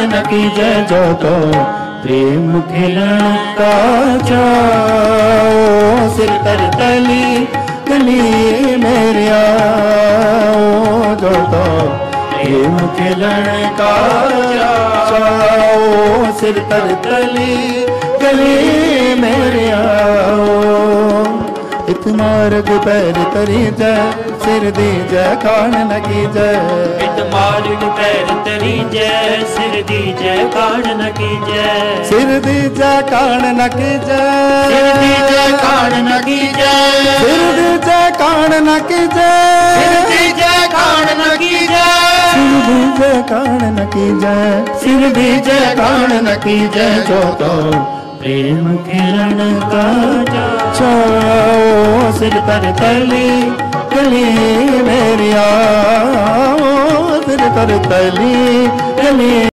कान न कीजे जो तो प्रेम खिलन का जाओ सिर कर तली गली मेरे आओ, जो तो प्रेम खिलन का जाओ सिर कर तली गली मेरे आओ। इत मार्ग पैर तरी जय, सिर दी जय खान लगी जय पैर तरी जय सिर दी जय कान न की जय सिर दी जय कान न की सिर दी जय जय कान न की जय सिर दी जय कान न की सिर जय दी जय कान न की जय सिर दी जय कान न की जय सिर दी जय कान न की जय जो तो प्रेम किरण का जाओ सिर पर तली गली मेरी आओ कर तली